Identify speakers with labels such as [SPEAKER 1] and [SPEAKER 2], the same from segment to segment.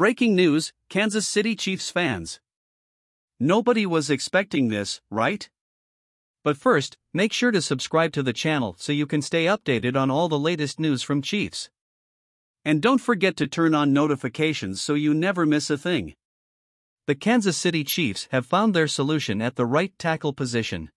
[SPEAKER 1] Breaking news Kansas City Chiefs fans. Nobody was expecting this, right? But first, make sure to subscribe to the channel so you can stay updated on all the latest news from Chiefs. And don't forget to turn on notifications so you never miss a thing. The Kansas City Chiefs have found their solution at the right tackle position.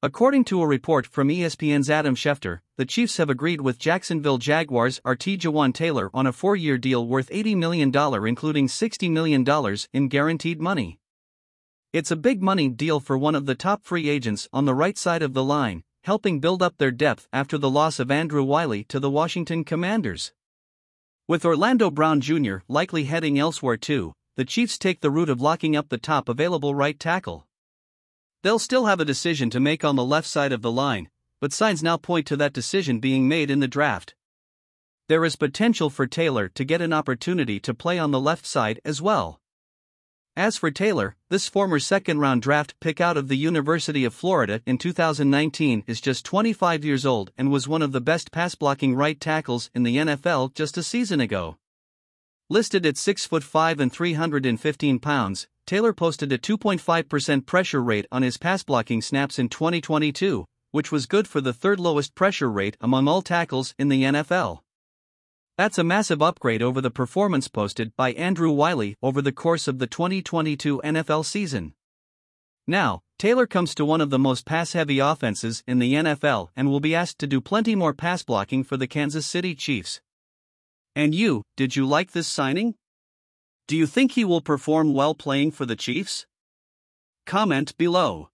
[SPEAKER 1] According to a report from ESPN's Adam Schefter, the Chiefs have agreed with Jacksonville Jaguars RT Jawaan Taylor on a four year deal worth $80 million, including $60 million in guaranteed money. It's a big money deal for one of the top free agents on the right side of the line, helping build up their depth after the loss of Andrew Wylie to the Washington Commanders. With Orlando Brown Jr. likely heading elsewhere too, the Chiefs take the route of locking up the top available right tackle. They'll still have a decision to make on the left side of the line, but signs now point to that decision being made in the draft. There is potential for Taylor to get an opportunity to play on the left side as well. As for Taylor, this former second round draft pick out of the University of Florida in 2019 is just 25 years old and was one of the best pass blocking right tackles in the NFL just a season ago. Listed at 6 foot 5 and 315 pounds, Taylor posted a 2.5% pressure rate on his pass blocking snaps in 2022, which was good for the third lowest pressure rate among all tackles in the NFL. That's a massive upgrade over the performance posted by Andrew Wylie over the course of the 2022 NFL season. Now, Taylor comes to one of the most pass heavy offenses in the NFL and will be asked to do plenty more pass blocking for the Kansas City Chiefs. And you, did you like this signing? Do you think he will perform well playing for the Chiefs? Comment below.